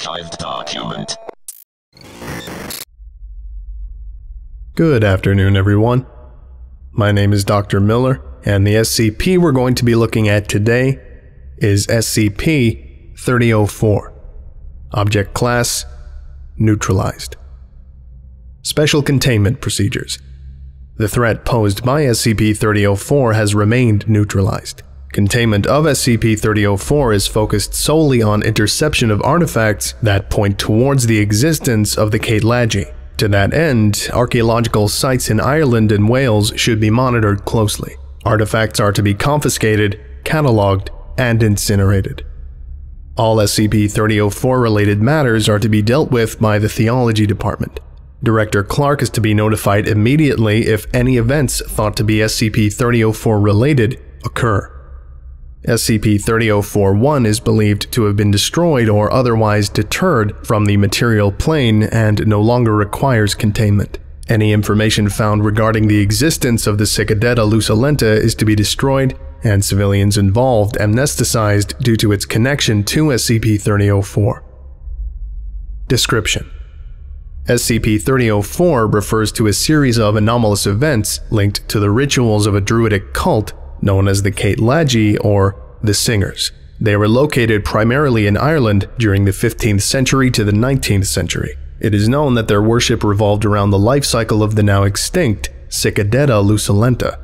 Archived document. Good afternoon, everyone. My name is Dr. Miller, and the SCP we're going to be looking at today is SCP 3004. Object Class Neutralized. Special Containment Procedures. The threat posed by SCP 3004 has remained neutralized. Containment of SCP 3004 is focused solely on interception of artifacts that point towards the existence of the Caedlegi. To that end, archaeological sites in Ireland and Wales should be monitored closely. Artifacts are to be confiscated, catalogued, and incinerated. All SCP 3004 related matters are to be dealt with by the Theology Department. Director Clark is to be notified immediately if any events thought to be SCP 3004 related occur. SCP-3041 is believed to have been destroyed or otherwise deterred from the material plane and no longer requires containment. Any information found regarding the existence of the Cicadetta luculenta is to be destroyed and civilians involved amnesticized due to its connection to SCP-3004. Description SCP-3004 refers to a series of anomalous events linked to the rituals of a druidic cult known as the Caedlegi or the Singers. They were located primarily in Ireland during the 15th century to the 19th century. It is known that their worship revolved around the life cycle of the now extinct Cicadetta luculenta.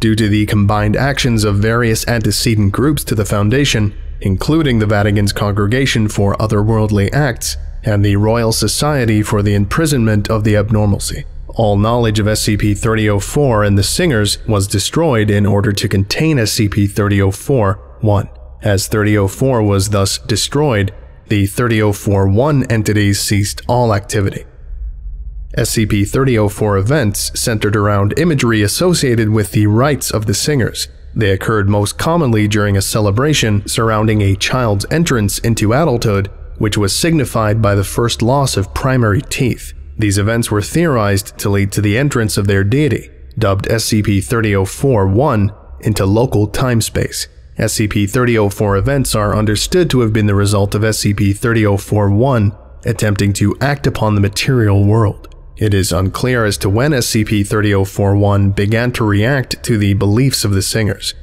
Due to the combined actions of various antecedent groups to the Foundation, including the Vatican's Congregation for Otherworldly Acts and the Royal Society for the Imprisonment of the Abnormalcy, all knowledge of SCP-3004 and the Singers was destroyed in order to contain SCP-3004-1. As 3004 was thus destroyed, the 3004-1 entities ceased all activity. SCP-3004 events centered around imagery associated with the rites of the Singers. They occurred most commonly during a celebration surrounding a child's entrance into adulthood, which was signified by the first loss of primary teeth. These events were theorized to lead to the entrance of their deity, dubbed SCP-3004-1, into local time-space. SCP-3004 events are understood to have been the result of SCP-3004-1 attempting to act upon the material world. It is unclear as to when SCP-3004-1 began to react to the beliefs of the singers.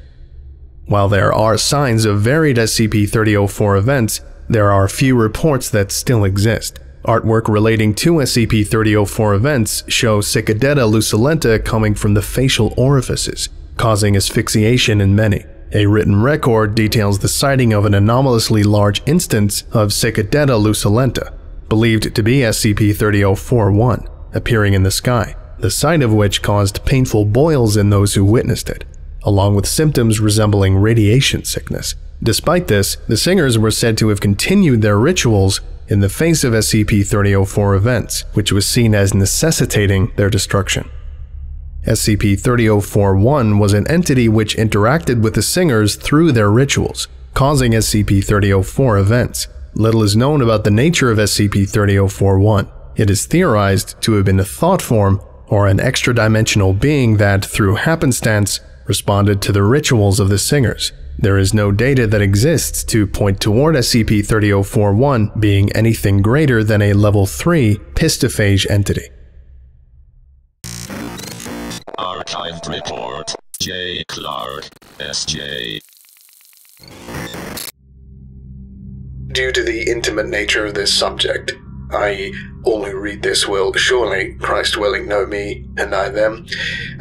While there are signs of varied SCP-3004 events, there are few reports that still exist. Artwork relating to SCP-3004 events show Cicadetta luculenta coming from the facial orifices, causing asphyxiation in many. A written record details the sighting of an anomalously large instance of Cicadetta luculenta, believed to be SCP-3004-1, appearing in the sky, the sight of which caused painful boils in those who witnessed it, along with symptoms resembling radiation sickness. Despite this, the singers were said to have continued their rituals in the face of SCP-3004 events, which was seen as necessitating their destruction. SCP-3041 was an entity which interacted with the singers through their rituals, causing SCP-3004 events. Little is known about the nature of SCP-3041. It is theorized to have been a thought form or an extra-dimensional being that, through happenstance, responded to the rituals of the singers, there is no data that exists to point toward SCP-3041 being anything greater than a level 3 pistophage entity. Archived report. J. Clark, S.J. Due to the intimate nature of this subject, i.e., all who read this will surely, Christ willing, know me and I them,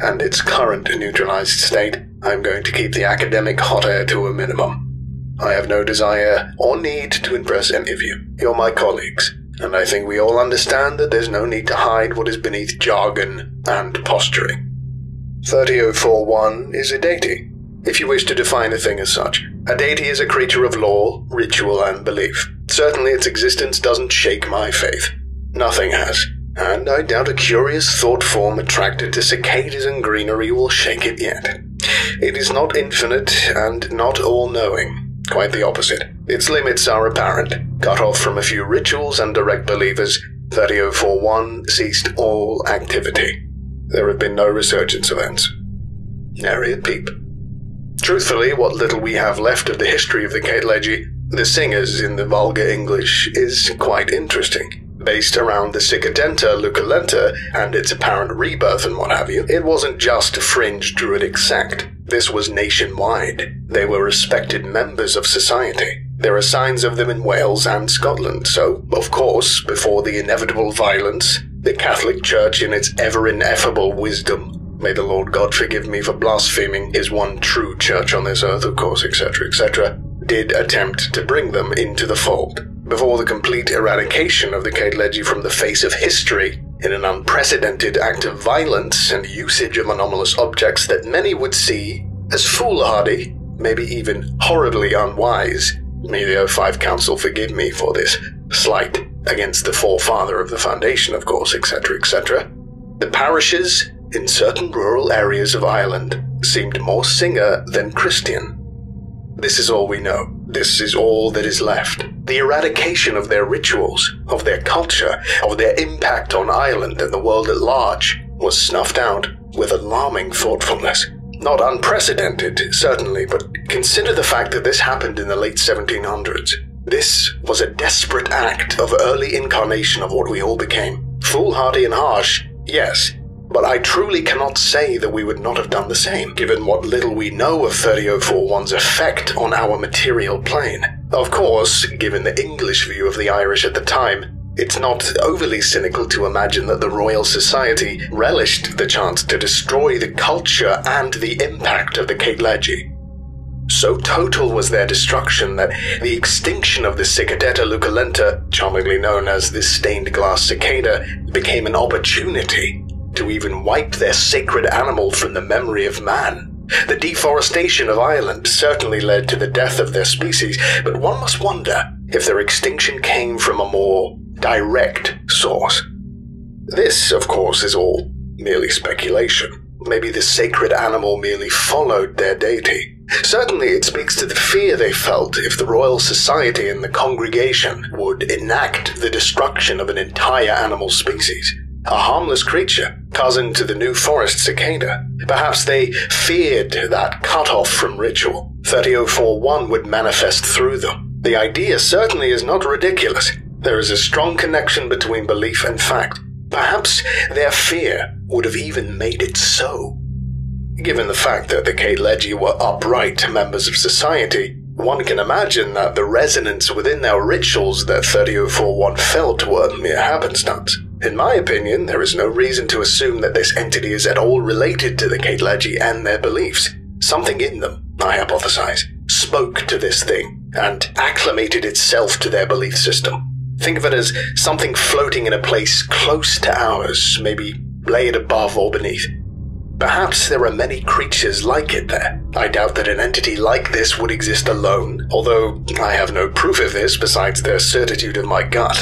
and its current neutralized state, I'm going to keep the academic hot air to a minimum. I have no desire or need to impress any of you. You're my colleagues, and I think we all understand that there's no need to hide what is beneath jargon and posturing. 30041 is a deity, if you wish to define a thing as such. A deity is a creature of law, ritual, and belief. Certainly its existence doesn't shake my faith. Nothing has. And I doubt a curious thought form attracted to cicadas and greenery will shake it yet. It is not infinite and not all knowing. Quite the opposite. Its limits are apparent. Cut off from a few rituals and direct believers, 30041 ceased all activity. There have been no resurgence events. Nary a peep. Truthfully, what little we have left of the history of the Lagi The singers in the vulgar English is quite interesting. Based around the Cicadetta Luculenta and its apparent rebirth and what have you, it wasn't just a fringe druidic sect. This was nationwide. They were respected members of society. There are signs of them in Wales and Scotland, so, of course, before the inevitable violence, the Catholic Church, in its ever ineffable wisdom, may the Lord God forgive me for blaspheming his one true church on this earth, of course, etc., etc., did attempt to bring them into the fold. Before the complete eradication of the Caedlegi from the face of history, in an unprecedented act of violence and usage of anomalous objects that many would see as foolhardy, maybe even horribly unwise, May the O5 Council forgive me for this slight against the forefather of the Foundation, of course, etc., etc. The parishes in certain rural areas of Ireland seemed more Singer than Christian. This is all we know. This is all that is left. The eradication of their rituals, of their culture, of their impact on Ireland and the world at large was snuffed out with alarming thoughtfulness. Not unprecedented, certainly, but consider the fact that this happened in the late 1700s. This was a desperate act of early incarnation of what we all became. Foolhardy and harsh, yes, but I truly cannot say that we would not have done the same, given what little we know of 30041's effect on our material plane. Of course, given the English view of the Irish at the time, it's not overly cynical to imagine that the Royal Society relished the chance to destroy the culture and the impact of the Caedlegi. So total was their destruction that the extinction of the Cicadetta luculenta, charmingly known as the stained glass cicada, became an opportunity to even wipe their sacred animal from the memory of man. The deforestation of Ireland certainly led to the death of their species, but one must wonder if their extinction came from a more direct source. This, of course, is all merely speculation. Maybe the sacred animal merely followed their deity. Certainly, it speaks to the fear they felt if the Royal Society and the congregation would enact the destruction of an entire animal species. A harmless creature, cousin to the New Forest cicada. Perhaps they feared that cut off from ritual. 30041 would manifest through them. The idea certainly is not ridiculous. There is a strong connection between belief and fact. Perhaps their fear would have even made it so. Given the fact that the Caedlegi were upright members of society, one can imagine that the resonance within their rituals that 30041 felt were mere happenstance. In my opinion, there is no reason to assume that this entity is at all related to the Caedlegi and their beliefs. Something in them, I hypothesize, spoke to this thing and acclimated itself to their belief system. Think of it as something floating in a place close to ours, maybe layered above or beneath. Perhaps there are many creatures like it there. I doubt that an entity like this would exist alone, although I have no proof of this besides the certitude of my gut.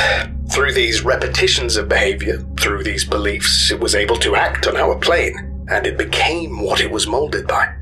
Through these repetitions of behavior, through these beliefs, it was able to act on our plane, and it became what it was molded by.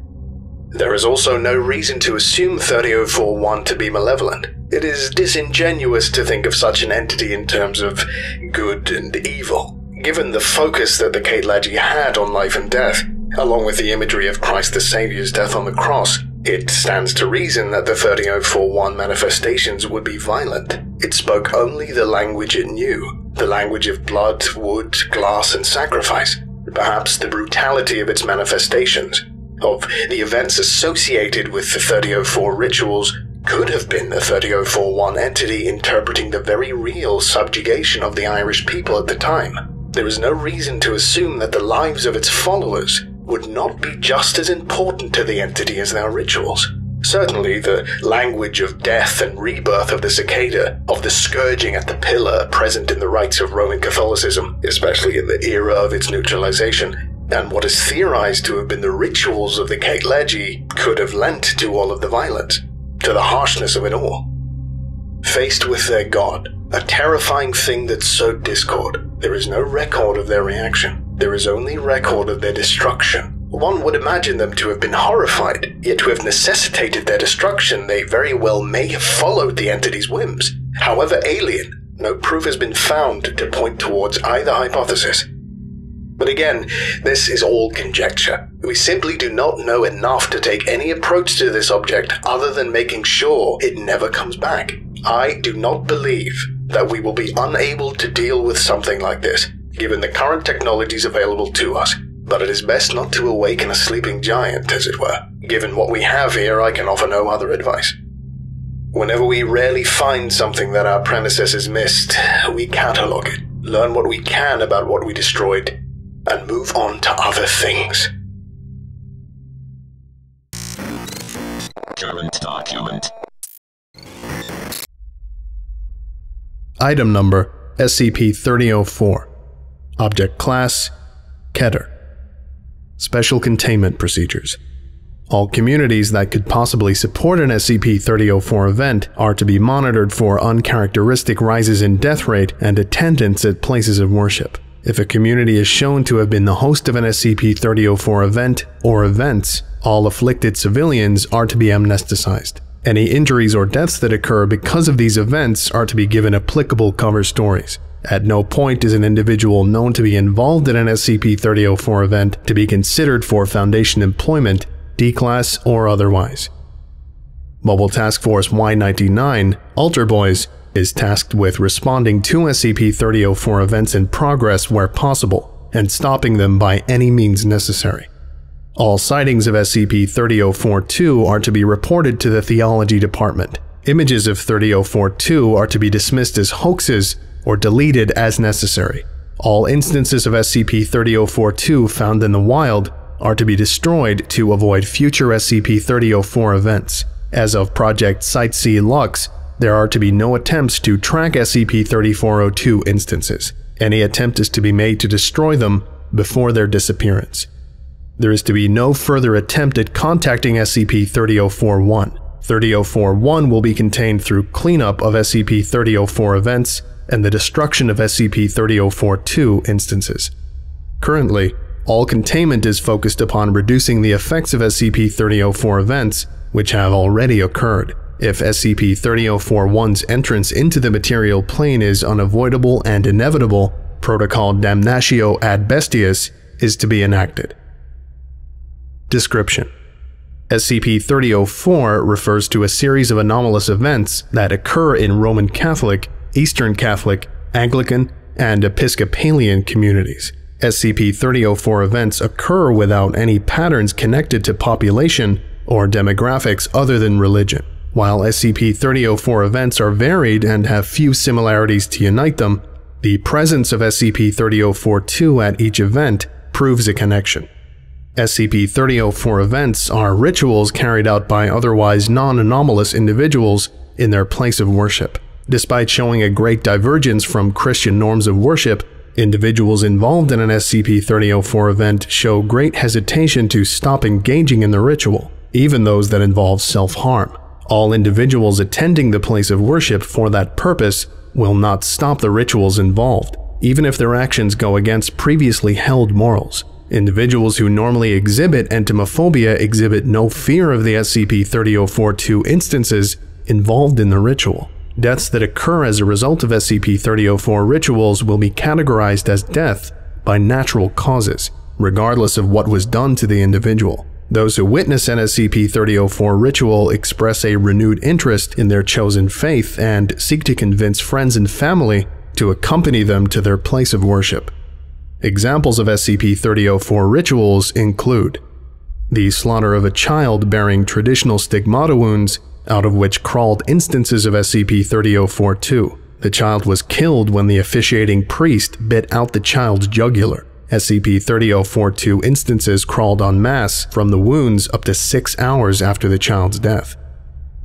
There is also no reason to assume 30041 to be malevolent. It is disingenuous to think of such an entity in terms of good and evil. Given the focus that the Kate Caedlegi had on life and death, along with the imagery of Christ the Saviour's death on the cross, it stands to reason that the 30041 manifestations would be violent. It spoke only the language it knew, the language of blood, wood, glass, and sacrifice. Perhaps the brutality of its manifestations, of the events associated with the 3004 rituals could have been the 3041 entity interpreting the very real subjugation of the Irish people at the time. There is no reason to assume that the lives of its followers would not be just as important to the entity as their rituals. Certainly, the language of death and rebirth of the cicada, of the scourging at the pillar present in the rites of Roman Catholicism, especially in the era of its neutralization, and what is theorized to have been the rituals of the Caedlegi could have lent to all of the violence, to the harshness of it all. Faced with their god, a terrifying thing that sowed discord, there is no record of their reaction. There is only record of their destruction. One would imagine them to have been horrified, yet to have necessitated their destruction, they very well may have followed the entity's whims. However alien, no proof has been found to point towards either hypothesis. But again, this is all conjecture. We simply do not know enough to take any approach to this object other than making sure it never comes back. I do not believe that we will be unable to deal with something like this, given the current technologies available to us. But it is best not to awaken a sleeping giant, as it were. Given what we have here, I can offer no other advice. Whenever we rarely find something that our predecessors missed, we catalog it, learn what we can about what we destroyed, and move on to other things. Current document. Item number SCP-3004 Object Class Keter Special Containment Procedures all communities that could possibly support an SCP-3004 event are to be monitored for uncharacteristic rises in death rate and attendance at places of worship. If a community is shown to have been the host of an SCP-3004 event or events, all afflicted civilians are to be amnesticized. Any injuries or deaths that occur because of these events are to be given applicable cover stories. At no point is an individual known to be involved in an SCP-3004 event to be considered for Foundation employment D-Class, or otherwise. Mobile Task Force Y-99, Altar Boys, is tasked with responding to SCP-3004 events in progress where possible and stopping them by any means necessary. All sightings of SCP-3042 are to be reported to the Theology Department. Images of 3042 are to be dismissed as hoaxes or deleted as necessary. All instances of SCP-3042 found in the wild are to be destroyed to avoid future SCP-3004 events. As of Project Site-C Lux, there are to be no attempts to track SCP-3402 instances. Any attempt is to be made to destroy them before their disappearance. There is to be no further attempt at contacting SCP-3041. 3041 will be contained through cleanup of SCP-3004 events and the destruction of SCP-3042 instances. Currently, all containment is focused upon reducing the effects of SCP-3004 events, which have already occurred. If SCP-3041's entrance into the material plane is unavoidable and inevitable, Protocol Damnatio ad Bestias is to be enacted. Description SCP-3004 refers to a series of anomalous events that occur in Roman Catholic, Eastern Catholic, Anglican, and Episcopalian communities. SCP-3004 events occur without any patterns connected to population or demographics other than religion. While SCP-3004 events are varied and have few similarities to unite them, the presence of SCP-3042 at each event proves a connection. SCP-3004 events are rituals carried out by otherwise non-anomalous individuals in their place of worship. Despite showing a great divergence from Christian norms of worship, Individuals involved in an SCP-3004 event show great hesitation to stop engaging in the ritual, even those that involve self-harm. All individuals attending the place of worship for that purpose will not stop the rituals involved, even if their actions go against previously held morals. Individuals who normally exhibit entomophobia exhibit no fear of the SCP-3042 instances involved in the ritual. Deaths that occur as a result of SCP-3004 rituals will be categorized as death by natural causes, regardless of what was done to the individual. Those who witness an SCP-3004 ritual express a renewed interest in their chosen faith and seek to convince friends and family to accompany them to their place of worship. Examples of SCP-3004 rituals include the slaughter of a child bearing traditional stigmata wounds out of which crawled instances of SCP-3042. The child was killed when the officiating priest bit out the child's jugular. SCP-3042 instances crawled en masse from the wounds up to six hours after the child's death.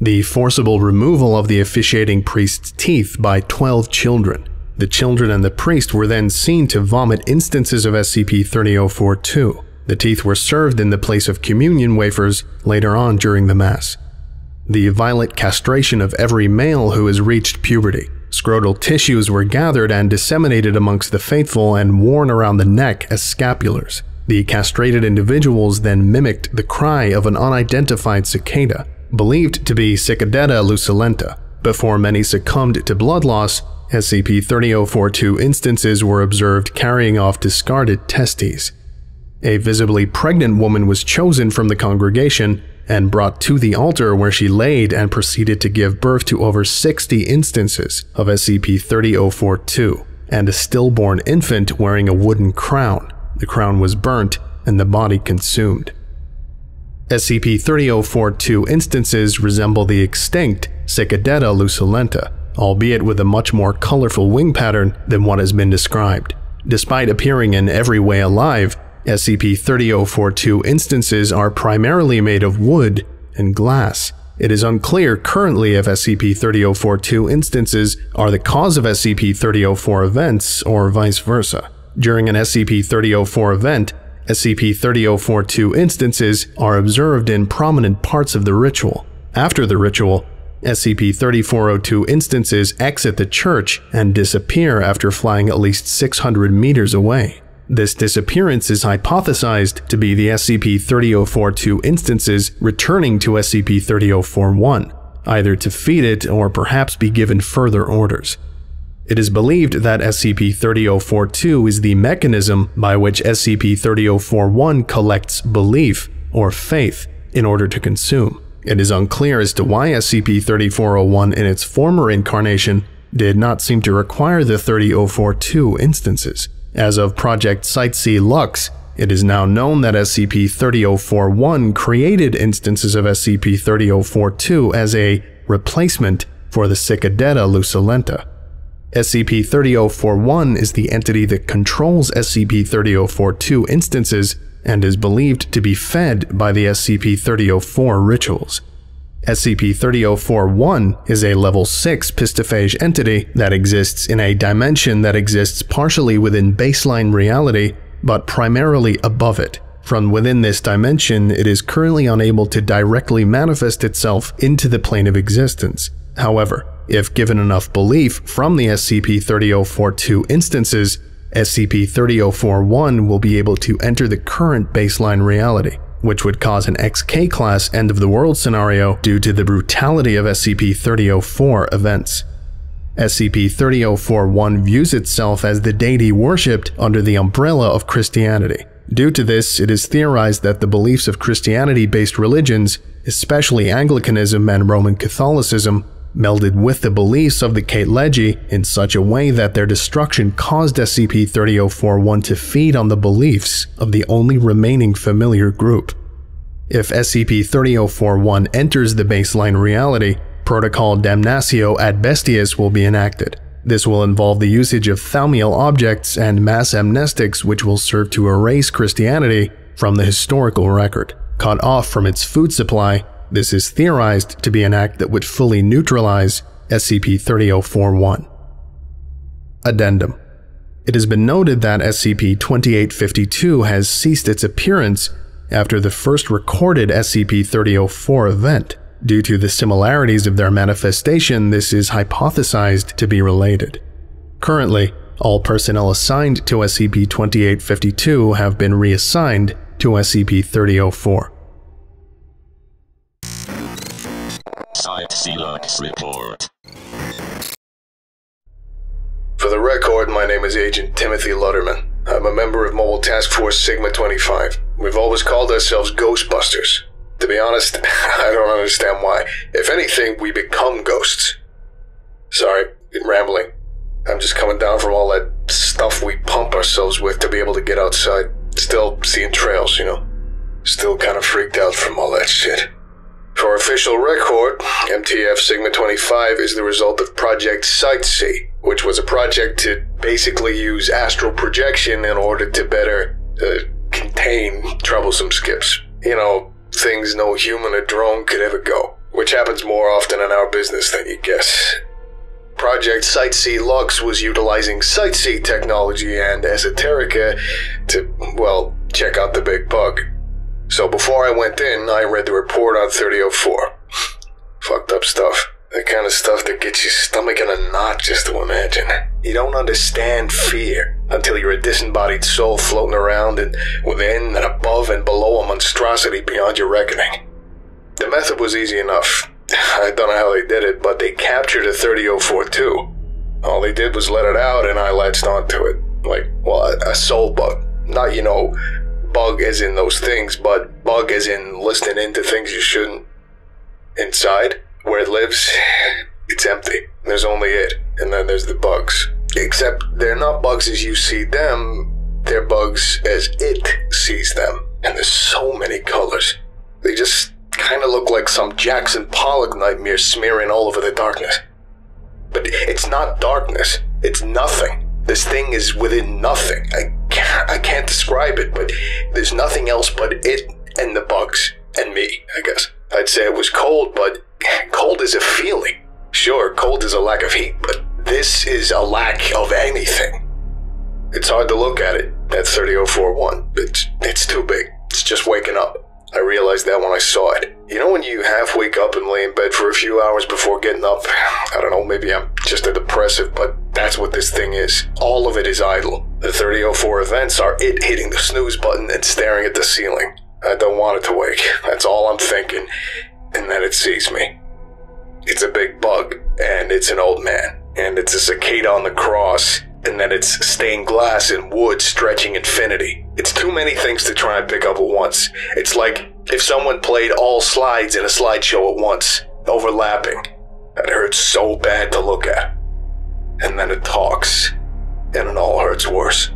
The forcible removal of the officiating priest's teeth by 12 children. The children and the priest were then seen to vomit instances of SCP-3042. The teeth were served in the place of communion wafers later on during the Mass the violent castration of every male who has reached puberty. Scrotal tissues were gathered and disseminated amongst the faithful and worn around the neck as scapulars. The castrated individuals then mimicked the cry of an unidentified cicada, believed to be Cicadetta luculenta. Before many succumbed to blood loss, SCP 3042 instances were observed carrying off discarded testes. A visibly pregnant woman was chosen from the congregation and brought to the altar where she laid and proceeded to give birth to over 60 instances of SCP 3042 and a stillborn infant wearing a wooden crown. The crown was burnt and the body consumed. SCP 3042 instances resemble the extinct Cicadetta luculenta, albeit with a much more colorful wing pattern than what has been described. Despite appearing in every way alive, SCP-3042 instances are primarily made of wood and glass. It is unclear currently if SCP-3042 instances are the cause of SCP-3004 events or vice versa. During an SCP-3004 event, SCP-3042 instances are observed in prominent parts of the ritual. After the ritual, SCP-3402 instances exit the church and disappear after flying at least 600 meters away. This disappearance is hypothesized to be the SCP-3042 instances returning to SCP-3041, either to feed it or perhaps be given further orders. It is believed that SCP-3042 is the mechanism by which SCP-3041 collects belief or faith in order to consume. It is unclear as to why SCP-3401 in its former incarnation did not seem to require the 3042 instances. As of Project Site-C Lux, it is now known that SCP-3041 created instances of SCP-3042 as a replacement for the Cicadetta luculenta. SCP-3041 is the entity that controls SCP-3042 instances and is believed to be fed by the SCP-3004 rituals. SCP-3041 is a level 6 pistophage entity that exists in a dimension that exists partially within baseline reality, but primarily above it. From within this dimension, it is currently unable to directly manifest itself into the plane of existence. However, if given enough belief from the SCP-3042 instances, SCP-3041 will be able to enter the current baseline reality, which would cause an XK class end of the world scenario due to the brutality of SCP-3004 events. SCP 3004 1 views itself as the deity worshipped under the umbrella of Christianity. Due to this, it is theorized that the beliefs of Christianity-based religions, especially Anglicanism and Roman Catholicism, melded with the beliefs of the Caedlegi in such a way that their destruction caused SCP-3041 to feed on the beliefs of the only remaining familiar group. If SCP-3041 enters the baseline reality, Protocol Damnatio ad Bestias will be enacted. This will involve the usage of thaumiel objects and mass amnestics which will serve to erase Christianity from the historical record. Cut off from its food supply, this is theorized to be an act that would fully neutralize SCP-3041. Addendum It has been noted that SCP-2852 has ceased its appearance after the first recorded SCP-3004 event. Due to the similarities of their manifestation, this is hypothesized to be related. Currently, all personnel assigned to SCP-2852 have been reassigned to SCP-3004. Site-C report. For the record, my name is Agent Timothy Lutterman. I'm a member of Mobile Task Force Sigma 25. We've always called ourselves Ghostbusters. To be honest, I don't understand why. If anything, we become ghosts. Sorry, I'm rambling. I'm just coming down from all that stuff we pump ourselves with to be able to get outside. Still seeing trails, you know. Still kind of freaked out from all that shit. For official record, MTF Sigma 25 is the result of Project Site-C, which was a project to basically use astral projection in order to better uh, contain troublesome skips. You know, things no human or drone could ever go, which happens more often in our business than you guess. Project Site-C Lux was utilizing Site-C technology and esoterica to, well, check out the big bug. So before I went in, I read the report on 3004. Fucked up stuff. The kind of stuff that gets your stomach in a knot just to imagine. You don't understand fear until you're a disembodied soul floating around and within and above and below a monstrosity beyond your reckoning. The method was easy enough. I don't know how they did it, but they captured a 3004 too. All they did was let it out, and I latched onto it. Like, well, a, soul bug. Not, you know, bug as in those things, but bug as in listening into things you shouldn't. Inside, where it lives, it's empty. There's only it, and then there's the bugs. Except they're not bugs as you see them, they're bugs as it sees them. And there's so many colors. They just kind of look like some Jackson Pollock nightmare smearing all over the darkness. But it's not darkness, it's nothing. This thing is within nothing. I I can't describe it, but there's nothing else but it and the bugs and me, I guess. I'd say it was cold, but cold is a feeling. Sure, cold is a lack of heat, but this is a lack of anything. It's hard to look at it at 30041. It's, it's too big. It's just waking up. I realized that when I saw it. You know when you half wake up and lay in bed for a few hours before getting up? I don't know, maybe I'm just a depressive, but that's what this thing is. All of it is idle. The 3004 events are it hitting the snooze button and staring at the ceiling. I don't want it to wake. That's all I'm thinking. And then it sees me. It's a big bug, and it's an old man, and it's a cicada on the cross, and then it's stained glass and wood stretching infinity. It's too many things to try and pick up at once. It's like if someone played all slides in a slideshow at once, overlapping. That hurts so bad to look at. And then it talks, and it all hurts worse.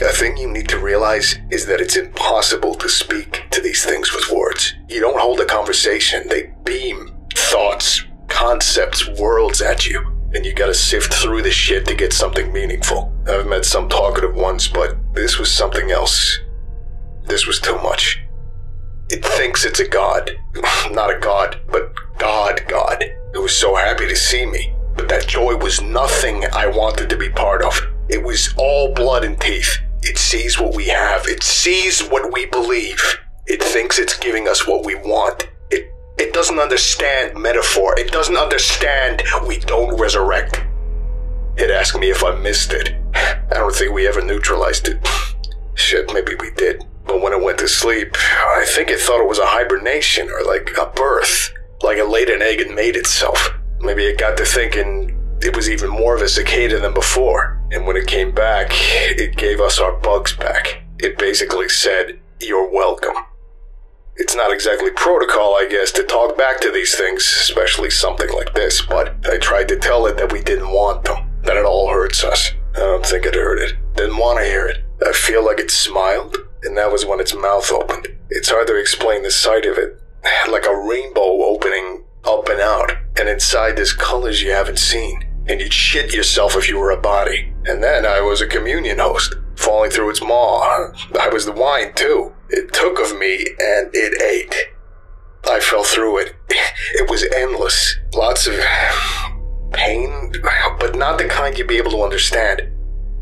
A thing you need to realize is that it's impossible to speak to these things with words. You don't hold a conversation, they beam thoughts, concepts, worlds at you, and you gotta sift through the shit to get something meaningful. I've met some talkative ones, but this was something else. This was too much. It thinks it's a god. Not a god, but God God. It was so happy to see me, but that joy was nothing I wanted to be part of. It was all blood and teeth. It sees what we have. It sees what we believe. It thinks it's giving us what we want. It it doesn't understand metaphor. It doesn't understand we don't resurrect. It asked me if I missed it. I don't think we ever neutralized it. Shit, maybe we did. But when it went to sleep, I think it thought it was a hibernation or like a birth. Like it laid an egg and made itself. Maybe it got to thinking it was even more of a cicada than before. And when it came back, it gave us our bugs back. It basically said, You're welcome. It's not exactly protocol, I guess, to talk back to these things, especially something like this, but I tried to tell it that we didn't want them, that it all hurts us. I don't think it heard it. Didn't want to hear it. I feel like it smiled, and that was when its mouth opened. It's hard to explain the sight of it. Like a rainbow opening up and out, and inside there's colors you haven't seen. And you'd shit yourself if you were a body. And then I was a communion host, falling through its maw. I was the wine, too. It took of me and it ate. I fell through it. It was endless. Lots of pain, but not the kind you'd be able to understand.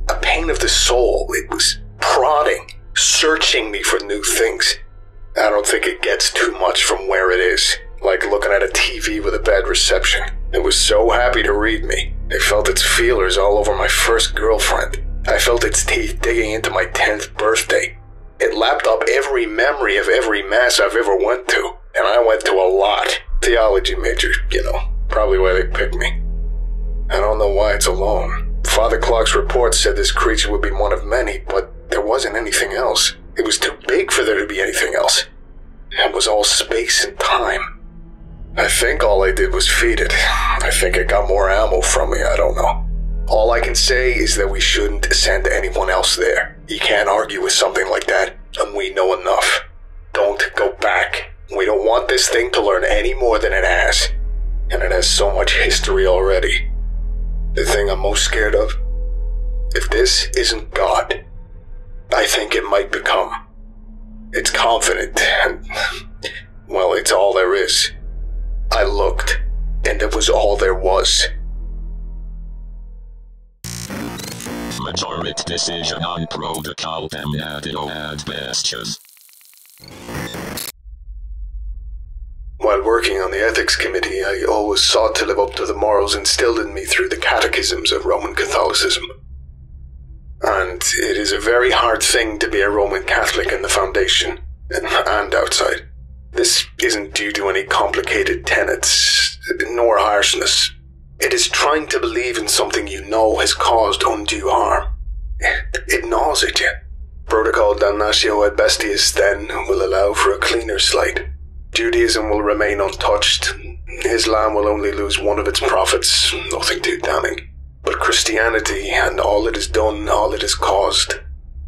A pain of the soul. It was prodding, searching me for new things. I don't think it gets too much from where it is, like looking at a TV with a bad reception. It was so happy to read me. I felt its feelers all over my first girlfriend. I felt its teeth digging into my 10th birthday. It lapped up every memory of every mass I've ever went to, and I went to a lot. Theology major, you know, probably why they picked me. I don't know why it's alone. Father Clark's report said this creature would be one of many, but there wasn't anything else. It was too big for there to be anything else. It was all space and time. I think all I did was feed it. I think it got more ammo from me, I don't know. All I can say is that we shouldn't send anyone else there. You can't argue with something like that, and we know enough. Don't go back. We don't want this thing to learn any more than it has. And it has so much history already. The thing I'm most scared of? If this isn't God, I think it might become. It's confident, and, well, it's all there is. I looked, and it was all there was. Majority decision on protocol them adio ad bestures. While working on the ethics committee, I always sought to live up to the morals instilled in me through the catechisms of Roman Catholicism. And it is a very hard thing to be a Roman Catholic in the foundation and outside. This isn't due to any complicated tenets, nor harshness. It is trying to believe in something you know has caused undue harm. It gnaws at you. Protocol Damnatio ad Bestias then will allow for a cleaner slate. Judaism will remain untouched. Islam will only lose one of its prophets, nothing too damning. But Christianity and all it has done, all it has caused,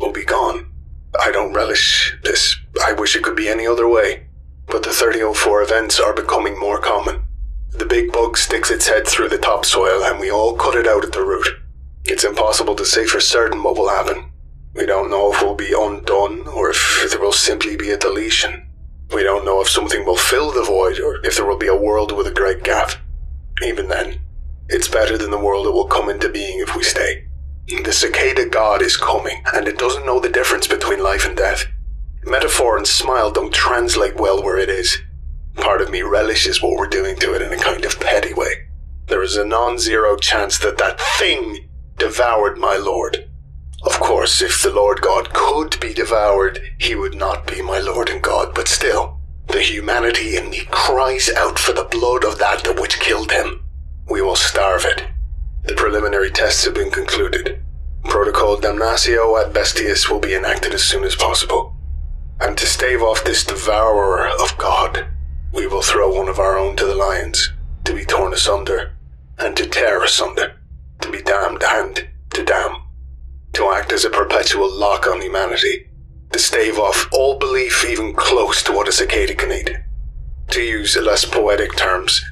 will be gone. I don't relish this. I wish it could be any other way. But the 3004 events are becoming more common. The big bug sticks its head through the topsoil and we all cut it out at the root. It's impossible to say for certain what will happen. We don't know if we'll be undone or if there will simply be a deletion. We don't know if something will fill the void or if there will be a world with a great gap. Even then, it's better than the world that will come into being if we stay. The cicada god is coming, and it doesn't know the difference between life and death. Metaphor and smile don't translate well where it is. Part of me relishes what we're doing to it in a kind of petty way. There is a non zero chance that that thing devoured my lord. Of course, if the Lord God could be devoured, he would not be my Lord and God, but still, the humanity in me cries out for the blood of that which killed him. We will starve it. The preliminary tests have been concluded. Protocol Damnatio ad Bestias will be enacted as soon as possible. And to stave off this devourer of God, we will throw one of our own to the lions, to be torn asunder, and to tear asunder, to be damned and to damn, to act as a perpetual lock on humanity, to stave off all belief even close to what a cicada can eat. To use less poetic terms,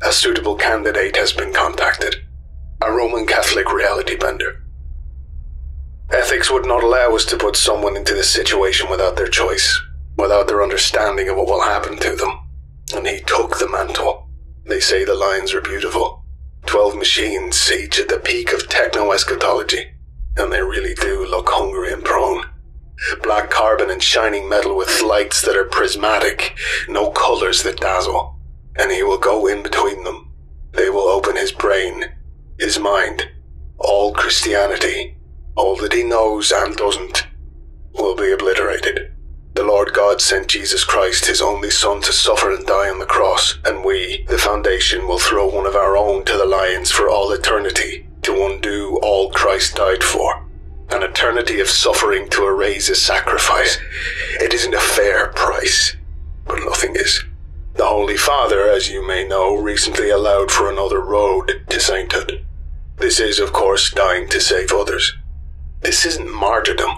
a suitable candidate has been contacted. A Roman Catholic reality bender. Ethics would not allow us to put someone into this situation without their choice, without their understanding of what will happen to them. And he took the mantle. They say the lions are beautiful. Twelve machines, each at the peak of techno eschatology. And they really do look hungry and prone. Black carbon and shining metal with lights that are prismatic, no colors that dazzle and he will go in between them. They will open his brain, his mind. All Christianity, all that he knows and doesn't, will be obliterated. The Lord God sent Jesus Christ, his only Son, to suffer and die on the cross, and we, the Foundation, will throw one of our own to the lions for all eternity to undo all Christ died for. An eternity of suffering to erase a sacrifice. It isn't a fair price, but nothing is. The Holy Father, as you may know, recently allowed for another road to sainthood. This is, of course, dying to save others. This isn't martyrdom,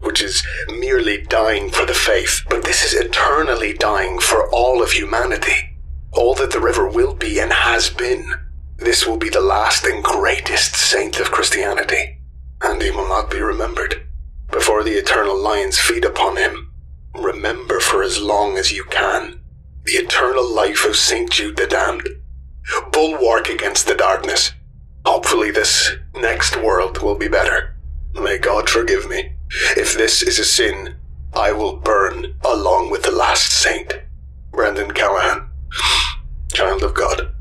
which is merely dying for the faith, but this is eternally dying for all of humanity. All that the river will be and has been. This will be the last and greatest saint of Christianity, and he will not be remembered. Before the eternal lions feed upon him, remember for as long as you can the eternal life of St. Jude the Damned. Bulwark against the darkness. Hopefully, this next world will be better. Forgive me. If this is a sin, I will burn along with the last saint. Brendan Callahan, Child of God.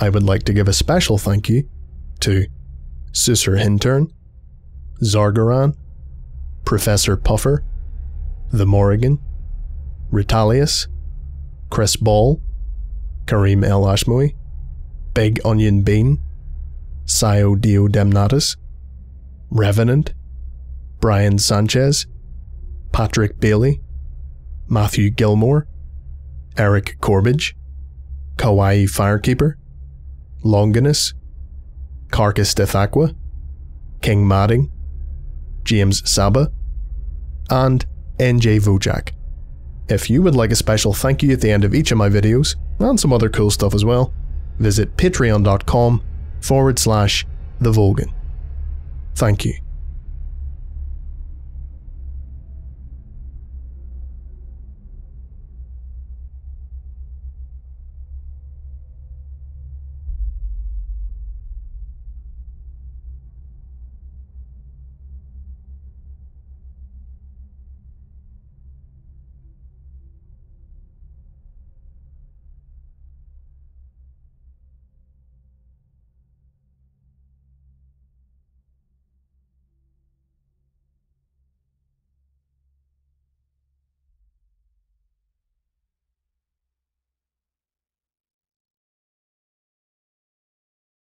I would like to give a special thank you to Susur Hintern, Zargaran, Professor Puffer, The Morrigan, Ritalius, Chris Ball, Kareem El Ashmoui, Big Onion Bean, Sio Dio Demnatus, Revenant, Brian Sanchez, Patrick Bailey, Matthew Gilmore, Eric Corbage, Kawaii Firekeeper, Longinus, Carcass Dethaqua, King Madding, James Saba, and NJ Vojak. If you would like a special thank you at the end of each of my videos, and some other cool stuff as well, visit patreon.com forward slash the Volgun. Thank you.